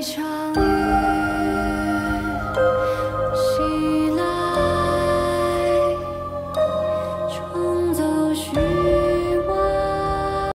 一场。